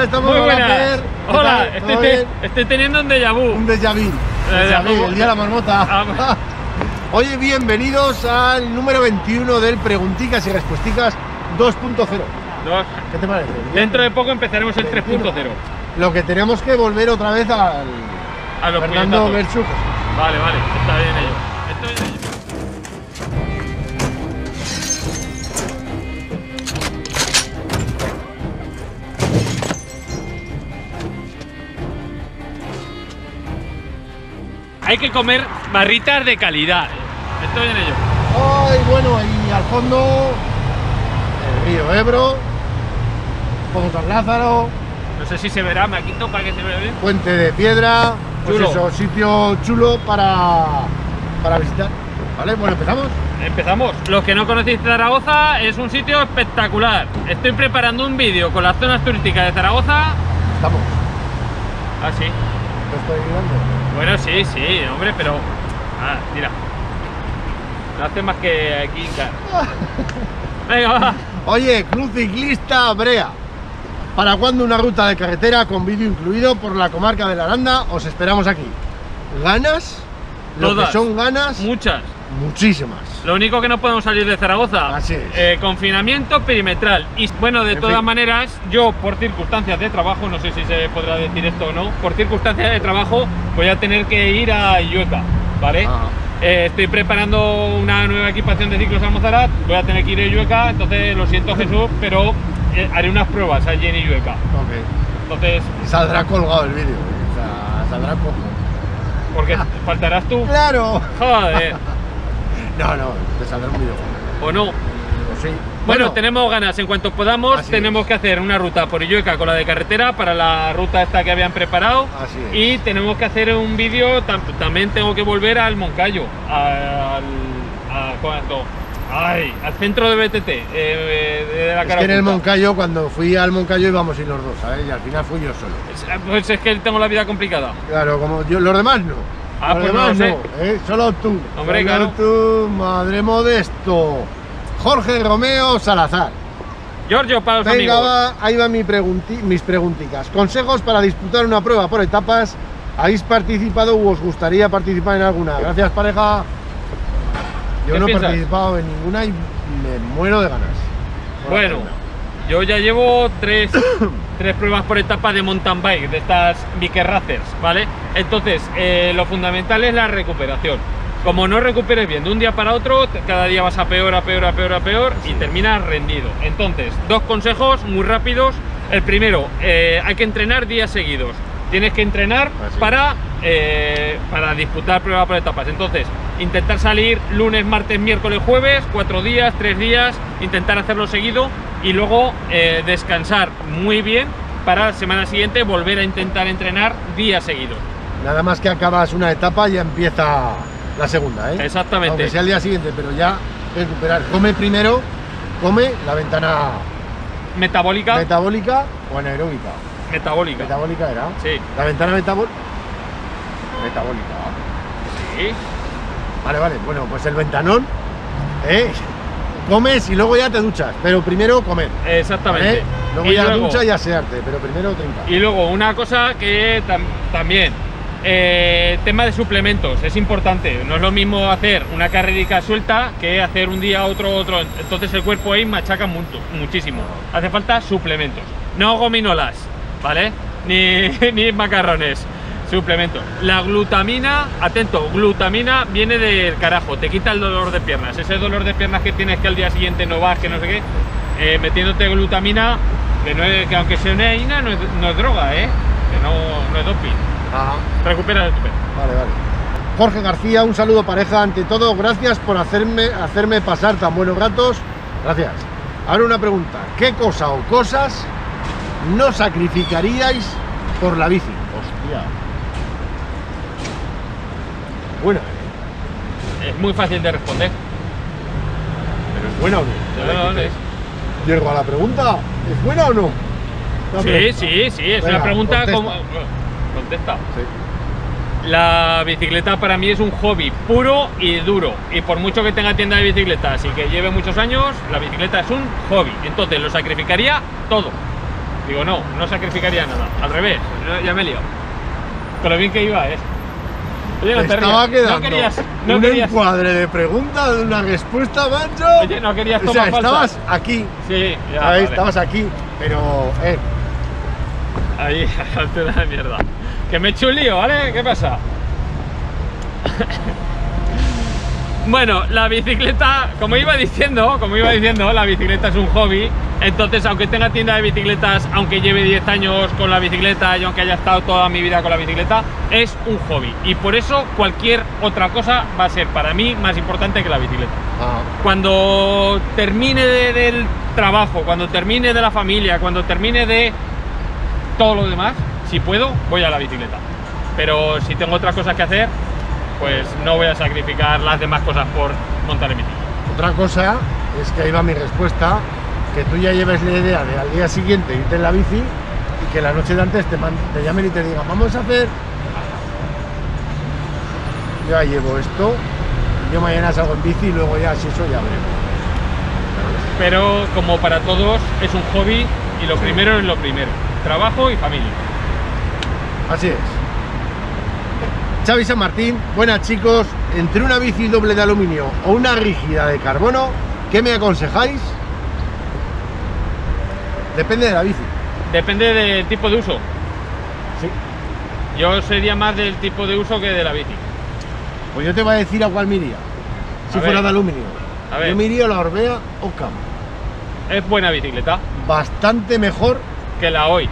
tal estamos? Muy buenas. Fer. ¿Qué Hola, estoy, teniendo un déjà vu. Un déjà vu. Eh, Déjà vu, el día de la marmota. Ah, Oye, bienvenidos al número 21 del Pregunticas y Respuesticas 2.0. Dos. ¿Qué te parece? Dentro de poco empezaremos el 3.0. Lo que tenemos que volver otra vez al A los Fernando puñetazos. versus Vale, vale, está bien ello. Hay que comer barritas de calidad. Estoy en ello. Ay, bueno, ahí al fondo el río Ebro, Pozo San Lázaro, No sé si se verá, me quito para que se vea bien. Puente de Piedra, pues Chulo. eso, sitio chulo para, para visitar. ¿Vale? Bueno, empezamos. Empezamos. Los que no conocéis Zaragoza es un sitio espectacular. Estoy preparando un vídeo con las zonas turísticas de Zaragoza. Estamos. Ah, sí. Lo estoy mirando. Bueno, sí, sí, hombre, pero. Ah, mira. No hace más que aquí. Venga, va. Oye, Club Ciclista Brea. ¿Para cuándo una ruta de carretera con vídeo incluido por la comarca de la Aranda? Os esperamos aquí. ¿Ganas? Lo Todas. que son ganas, Muchas. Muchísimas. Lo único que no podemos salir de Zaragoza. Así es. eh, confinamiento perimetral. Y bueno, de En todas fin. maneras, yo por circunstancias de trabajo, no sé si se podrá decir esto o no, por circunstancias de trabajo voy a tener que ir a Illueca, ¿vale? Ah. Eh, estoy preparando una nueva equipación de ciclos a Mozarat, voy a tener que ir a Illueca, entonces lo siento Jesús, pero eh, haré unas pruebas allí en Illueca. Ok. Entonces, Y saldrá colgado el vídeo. O sea, saldrá cojo. porque faltarás tú. ¡Claro! Joder, No, no, te saldrá un vídeo. o no. Pues sí. Bueno, tenemos ganas, en cuanto podamos, tenemos es. que hacer una ruta por Illueca con la de carretera para la ruta esta que habían preparado. Así es. Y tenemos que hacer un vídeo, tam- también tengo que volver al Moncayo, al. Ay, al centro de BTT, eh, de la Es que en el. Moncayo, cuando fui al Moncayo íbamos a ir los dos, ¿sabes? Y al final fui yo solo. Es- Pues es que tengo la vida complicada. Claro, como yo, los demás no. Ah, los pues no no, ¿eh? Solo tú. Hombre, Solo claro. tú, madre modesto. Jorge Romeo Salazar. Giorgio, para los Venga, amigos. va, ahí van mi pregunti- mis pregunticas. Consejos para disputar una prueba por etapas. ¿Habéis participado o os gustaría participar en alguna? Gracias, pareja. Yo ¿Qué no he participado en ninguna y me muero de ganas. Bueno, yo ya llevo tres, tres pruebas por etapa de mountain bike, de estas Vicker Racers, ¿vale? Entonces, eh, lo fundamental es la recuperación. Como no recuperes bien de un día para otro, cada día vas a peor, a peor, a peor, a peor y terminas rendido. Entonces, dos consejos muy rápidos. El primero, eh, hay que entrenar días seguidos. Tienes que entrenar Así es. para, eh, para disputar prueba por etapas. Entonces, intentar salir lunes, martes, miércoles, jueves, cuatro días, tres días, intentar hacerlo seguido y luego eh, descansar muy bien para la semana siguiente volver a intentar entrenar días seguidos. Nada más que acabas una etapa ya empieza la segunda, ¿eh? Exactamente. Aunque sea el día siguiente, pero ya recuperar. Come primero, come la ventana Metabólica. metabólica o anaeróbica. Metabólica. Metabólica era. Sí. La ventana metabólica. Metabólica. Sí. Vale, vale. Bueno, pues el ventanón, ¿eh? Comes y luego ya te duchas. Pero primero comer. Exactamente. ¿vale? Luego Y ya luego- ducha y asearte, pero primero trinca. Y luego una cosa que tam- también, eh, tema de suplementos, es importante. No es lo mismo hacer una carrerica suelta que hacer un día otro, otro. Entonces el cuerpo ahí machaca mucho, muchísimo. Hace falta suplementos. No gominolas, ¿vale? Ni, ni macarrones. Suplementos. La glutamina, atento, glutamina viene del carajo, te quita el dolor de piernas. Ese dolor de piernas que tienes que al día siguiente no vas, que no sé qué. eh, metiéndote glutamina, que, no es- que aunque sea una no es, no es droga, ¿eh? Que no, no es doping. Ajá. Recupera el tupe. Vale, vale. Jorge García, un saludo pareja. Ante todo, gracias por hacerme, hacerme pasar tan buenos ratos. Gracias. Ahora una pregunta. ¿Qué cosa o cosas no sacrificaríais por la bici? Hostia. Bueno, Es muy fácil de responder. pero es buena o no? No, Llego a la pregunta. ¿Es buena o no? La Sí, pregunta. sí, sí, es Venga, una pregunta contesta. como... Contesta. Sí. La bicicleta para mí es un hobby puro y duro. Y por mucho que tenga tienda de bicicletas y que lleve muchos años, la bicicleta es un hobby. Entonces lo sacrificaría todo. Digo, no, no sacrificaría nada. Al revés, ya- me he liado. Con lo bien que iba, ¿eh? Oye, no Te te estaba rías. quedando No querías, no un querías. encuadre de pregunta de una respuesta, macho. Oye, no querías o sea, tomar falsa. estabas aquí. Sí, ya. Vale. estabas aquí, pero eh, Ahí, te da mierda. Que me he hecho un lío, ¿vale? ¿Qué pasa? Bueno, la bicicleta, como iba diciendo, como iba diciendo, la bicicleta es un hobby. Entonces, aunque tenga tienda de bicicletas, aunque lleve 10 años con la bicicleta y aunque haya estado toda mi vida con la bicicleta, es un hobby. Y por eso cualquier otra cosa va a ser para mí más importante que la bicicleta. ah, Cuando termine de- del trabajo, cuando termine de la familia, cuando termine de todo lo demás, si puedo, voy a la bicicleta. Pero si tengo otras cosas que hacer, pues no voy a sacrificar las demás cosas por montar en bici. otra cosa es que ahí va mi respuesta, que tú ya lleves la idea de al día siguiente irte en la bici y que la noche de antes te, llamen y te digan, vamos a hacer. Ya llevo esto, yo mañana salgo en bici y luego ya si eso ya veremos. Pero como para todos es un hobby y lo primero es lo primero. Trabajo y familia. Así es. Xavi San Martín, buenas chicos, entre una bici doble de aluminio o una rígida de carbono, ¿qué me aconsejáis? Depende de la bici. Depende del tipo de uso. Sí. Yo sería más del tipo de uso que de la bici. Pues yo te voy a decir a cuál me iría. Si A fuera ver. de aluminio. A ver. Yo me iría a la Orbea Ocam. Es buena bicicleta Bastante mejor. que la hoy.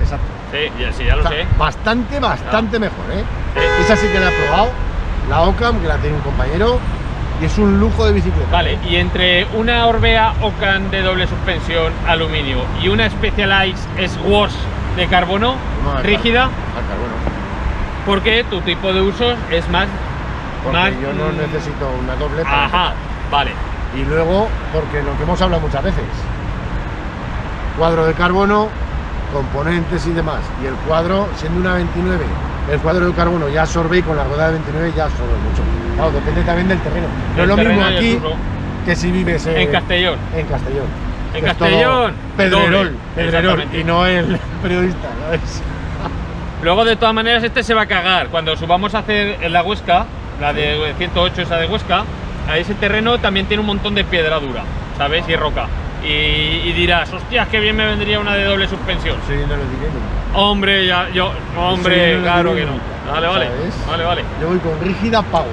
Exacto. Sí, ya, sí, ya lo O sea, sé. Bastante, bastante mejor, ¿eh? Sí. Esa sí que la he probado. La Ocam, que la tiene un compañero. Y es un lujo de bicicleta. Vale, y entre una Orbea Ocan de doble suspensión aluminio y una Specialized S-Wash de carbono No, al rígida, al carbono. porque tu tipo de uso es más... Porque más yo no mm, necesito una doble. para Ajá, vale. Y luego, porque lo que hemos hablado muchas veces, cuadro de carbono, componentes y demás, y el cuadro, siendo una 29, el cuadro de carbono ya absorbe y con la rueda de 29 ya absorbe mucho. Claro, depende también del terreno. No es lo mismo aquí que si vives en, En Castellón. en Castellón. En es Castellón, Pedrerol, Pedrerol, y no el periodista, ¿sabes? Luego, de todas maneras, este se va a cagar. Cuando subamos a hacer en la Huesca, la de 108, esa de Huesca, a ese terreno también tiene un montón de piedra dura, ¿sabes? Y roca. Y, y dirás, hostias, qué bien me vendría una de doble suspensión. Sí, no lo diré nunca. Hombre, ya, yo, hombre, Sí, no claro que no. Vale, vale, ¿sabes? vale, vale. Yo voy con rígida power.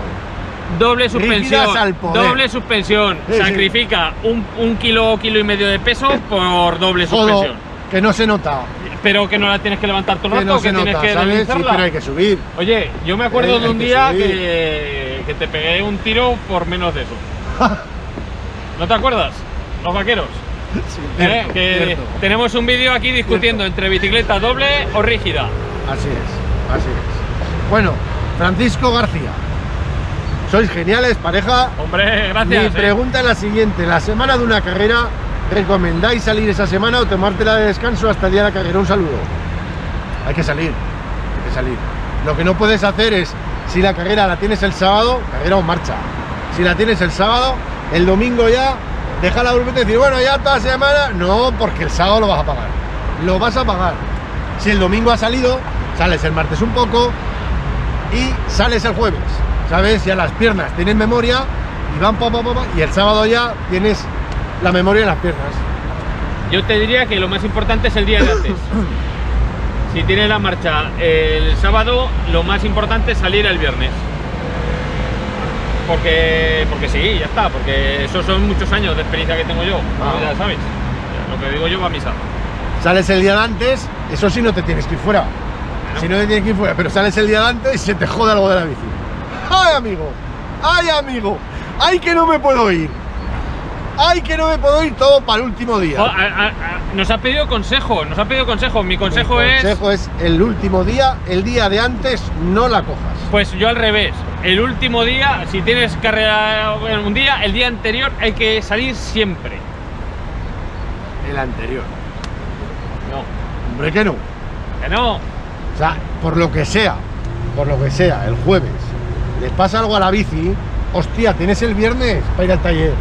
Doble suspensión, doble suspensión. Sí, sí. Sacrifica un, un kilo o kilo y medio de peso por doble suspensión. que no se nota, Pero que no la tienes que levantar todo el que rato, no se que tienes nota, que ¿sabes? Sí, pero hay que subir. Oye, yo me acuerdo Eh, de un que día que, que te pegué un tiro por menos de eso. ¿No te acuerdas? Los vaqueros. Sí, ¿Eh? cierto, Que cierto. tenemos un vídeo aquí discutiendo entre bicicleta doble o rígida. Así es, así es. Bueno, Francisco García. Sois geniales, pareja. Hombre, Mi gracias. ¿eh? pregunta es la siguiente. La semana de una carrera, ¿recomendáis salir esa semana o tomártela de descanso hasta el día de la carrera? Un saludo. Hay que salir, hay que salir. Lo que no puedes hacer es, si la carrera la tienes el sábado, carrera o marcha. Si la tienes el sábado, el domingo ya, deja la burbuja y decir, bueno, ya toda semana. No, porque el sábado lo vas a pagar. Lo vas a pagar. Si el domingo ha salido, sales el martes un poco y sales el jueves. ¿Sabes? Ya las piernas tienen memoria y van pa, pa, pa, pa, y el sábado ya tienes la memoria en las piernas. Yo te diría que lo más importante es el día de antes. Si tienes la marcha el sábado, lo más importante es salir el viernes. Porque, porque sí, ya está, porque esos son muchos años de experiencia que tengo yo, Ah. ya sabes. Lo que digo yo va a misa. Sales el día de antes, eso sí no te tienes que ir fuera. Bueno. Si no te tienes que ir fuera, pero sales el día de antes y se te jode algo de la bici. ¡Ay, amigo! ¡Ay, amigo! ¡Ay, que no me puedo ir! ¡Ay, que no me puedo ir todo para el último día! Jo, a- a- a- nos ha pedido consejo, nos ha pedido consejo. Mi consejo, Mi es, consejo es el último día, el día de antes no la cojas. pues yo al revés. El último día, si tienes carrera en un día, el día anterior hay que salir siempre. El anterior. No, Hombre, que no. que no. O sea, por lo que sea, por lo que sea, el jueves, les pasa algo a la bici, hostia, tienes el viernes para ir al taller.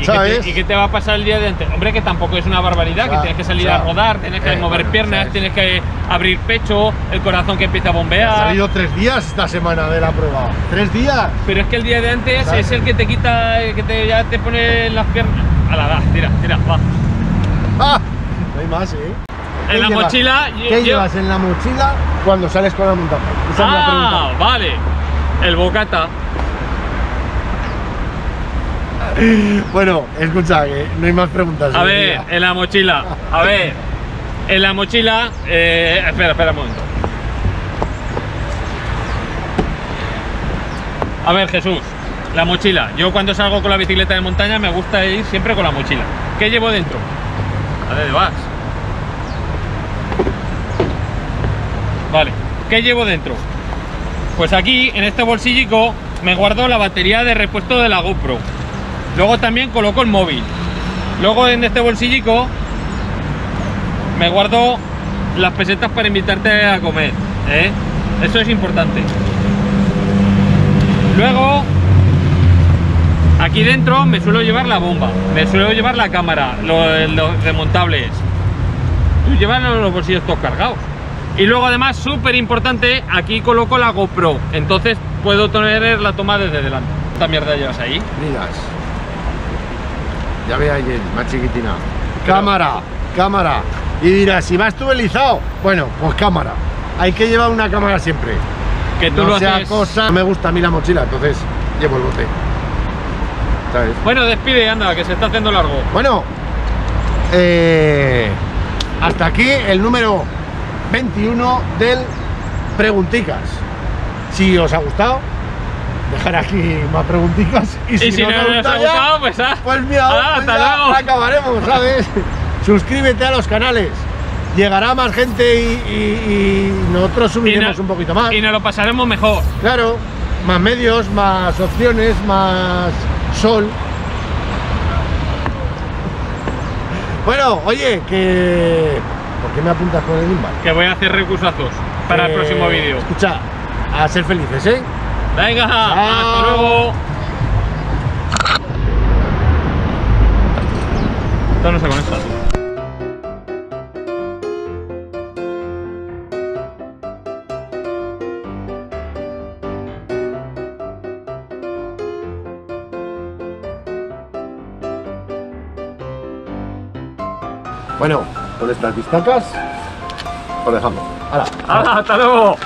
¿Y, ¿Sabes? Qué te, ¿Y qué te va a pasar el día de antes? Hombre, que tampoco es una barbaridad, que tienes que salir a rodar, tienes que Eh, mover bueno, piernas, ¿sabes? tienes que abrir pecho, el corazón que empieza a Ha bombear. salido tres días esta semana de la prueba. ¿Tres días? Pero es que el día de antes ¿Sabes? es el que te quita, el que te, ya te pone las piernas. A la da, tira, tira, va. ¡Ah! No hay más, ¿eh? ¿Qué En la llevas? mochila. ¿Qué yo- llevas en la mochila cuando sales con la montaña? Esa es la Ah, vale. El bocata. Bueno, escucha, que no hay más preguntas. A hoy ver, en la mochila. A ver. En la mochila. eh, espera, espera un momento. A ver, Jesús. La mochila. Yo cuando salgo con la bicicleta de montaña me gusta ir siempre con la mochila. ¿Qué llevo dentro? ¿A dónde vas? Vale. ¿Qué llevo dentro? Pues aquí, en este bolsillico, me guardo la batería de repuesto de la GoPro. Luego también coloco el móvil. Luego en este bolsillico me guardo las pesetas para invitarte a comer. ¿eh? Eso es importante. Luego, aquí dentro me suelo llevar la bomba, me suelo llevar la cámara, los, los desmontables. Tú llevas los bolsillos todos cargados. Y luego además, súper importante, aquí coloco la GoPro. Entonces puedo tener la toma desde delante. ¿Esta mierda llevas ahí? Brigas. Ya ve más chiquitina. Pero- Cámara, cámara. Y dirás, si vas tú elizado, bueno, pues cámara. Hay que llevar una cámara siempre. Que tú no lo sea haces... cosa. No me gusta a mí la mochila, entonces llevo el bote. ¿Sabes? Bueno, despide, anda, que se está haciendo largo. Bueno, eh, hasta aquí el número 21 del Pregunticas. Si os ha gustado, dejar aquí más pregunticas. Y si, Y si no, te nos ha gusta gustado, pues ah. pues mira, Ah, pues hasta ya luego. acabaremos, ¿sabes? Suscríbete a los canales. Llegará más gente y, y- y nosotros subiremos no- un poquito más. Y nos lo pasaremos mejor. Claro, más medios, más opciones, más sol. Bueno, oye, que. ¿Por qué me apuntas con el inval? Que voy a hacer recursazos para el Eh, próximo vídeo. Escucha, a ser felices, ¿eh? Venga, hasta luego. Esto no se conecta. Bueno, con estas distacas, os dejamos. ¡Hala! ¡Hala, hasta luego!